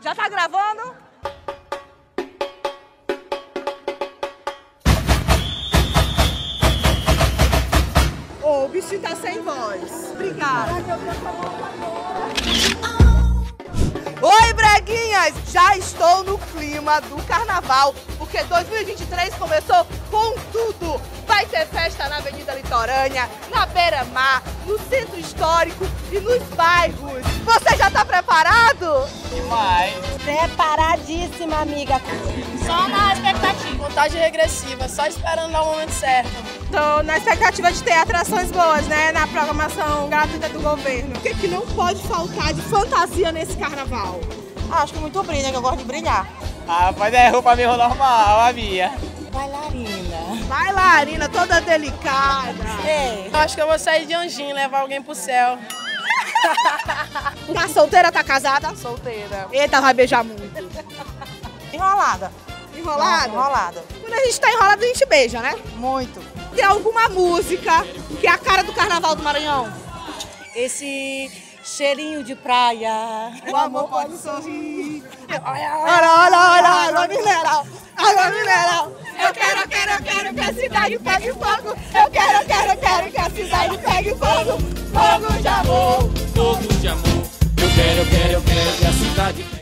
Já tá gravando? Ô, o bichinho tá sem voz. Obrigada. Oi, breguinhas! Já estou no clima do carnaval, porque 2023 começou com tudo. Vai ter festa na Avenida Litorânea, na Beira-Mar, no Centro Histórico e nos bairros. Você já tá Demais. Preparadíssima, amiga. Só na expectativa. Contagem regressiva, só esperando dar o momento certo. Tô na expectativa de ter atrações boas, né, na programação gratuita do governo. O que, que não pode faltar de fantasia nesse carnaval? Acho que muito brilho, né? Que eu gosto de brilhar. Ah, mas é roupa mesmo normal, a minha. Bailarina. Bailarina toda delicada. É. Eu acho que eu vou sair de anjinho e levar alguém pro céu. Tá solteira, tá casada? Solteira. Eita, vai beijar muito. Enrolada. Enrolada? Enrolada. Quando a gente tá enrolado, a gente beija, né? Muito. Tem alguma música que é a cara do carnaval do Maranhão? Esse cheirinho de praia. O amor pode sorrir. Olha, olha, olha, água mineral. Água mineral. Eu quero, eu quero, eu quero que a cidade pegue fogo. Eu quero, quero, quero que a cidade.